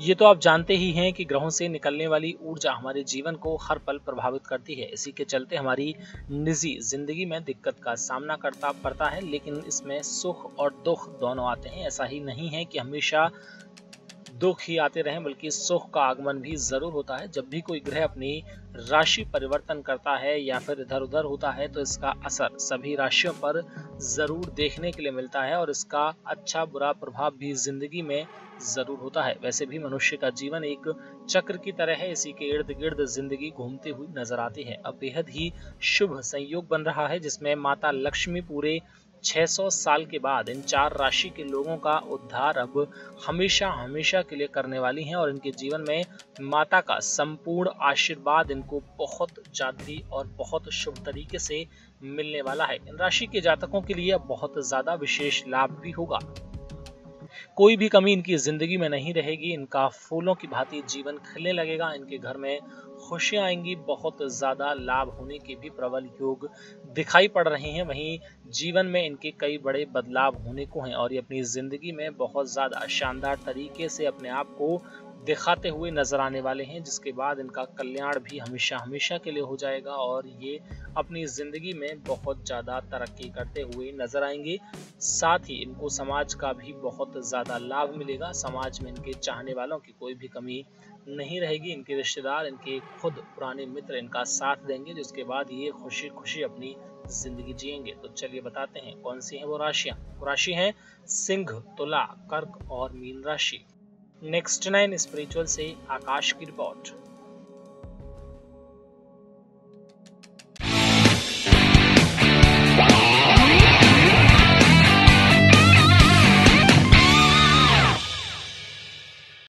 ये तो आप जानते ही हैं कि ग्रहों से निकलने वाली ऊर्जा हमारे जीवन को हर पल प्रभावित करती है। इसी के चलते हमारी निजी ज़िंदगी में दिक्कत का सामना करता, पड़ता है, लेकिन इसमें सुख और दुख दोनों आते हैं। ऐसा ही नहीं है कि हमेशा दुख ही आते रहें, बल्कि सुख का आगमन भी ज़रूर होता है। जब भी कोई ग्रह अपनी राशि परिवर्तन करता है या फिर इधर उधर होता है तो इसका असर सभी राशियों पर ज़रूर देखने के लिए मिलता है और इसका अच्छा बुरा प्रभाव भी ज़िंदगी में ज़रूर होता है। वैसे भी मनुष्य का जीवन एक चक्र की तरह है, इसी के इर्द गिर्द ज़िंदगी घूमती हुई नज़र आती है। अब बेहद ही शुभ संयोग बन रहा है, जिसमें माता लक्ष्मी पूरे 600 साल के बाद इन चार राशि के लोगों का उद्धार अब हमेशा हमेशा के लिए करने वाली हैं और इनके जीवन में माता का संपूर्ण आशीर्वाद इनको बहुत ज़्यादा और बहुत शुभ तरीके से मिलने वाला है। इन राशि के जातकों के लिए बहुत ज़्यादा विशेष लाभ भी होगा। कोई भी कमी इनकी ज़िंदगी में नहीं रहेगी। इनका फूलों की भांति जीवन खिलने लगेगा। इनके घर में खुशियाँ आएँगी। बहुत ज़्यादा लाभ होने के भी प्रबल योग दिखाई पड़ रहे हैं। वहीं जीवन में इनके कई बड़े बदलाव होने को हैं और ये अपनी ज़िंदगी में बहुत ज़्यादा शानदार तरीके से अपने आप को दिखाते हुए नज़र आने वाले हैं, जिसके बाद इनका कल्याण भी हमेशा हमेशा के लिए हो जाएगा और ये अपनी ज़िंदगी में बहुत ज़्यादा तरक्की करते हुए नज़र आएँगे। साथ ही इनको समाज का भी बहुत ज़्यादा लाभ मिलेगा। समाज में इनके चाहने वालों की कोई भी कमी नहीं रहेगी। इनके रिश्तेदार, इनके खुद पुराने मित्र इनका साथ देंगे, जिसके बाद ये खुशी खुशी अपनी ज़िंदगी जिएँगे। तो चलिए बताते हैं, कौन सी है वो राशियाँ? राशि है सिंह तुला, कर्क और मीन राशि। नेक्स्ट नाइन स्पिरिचुअल से आकाश की रिपोर्ट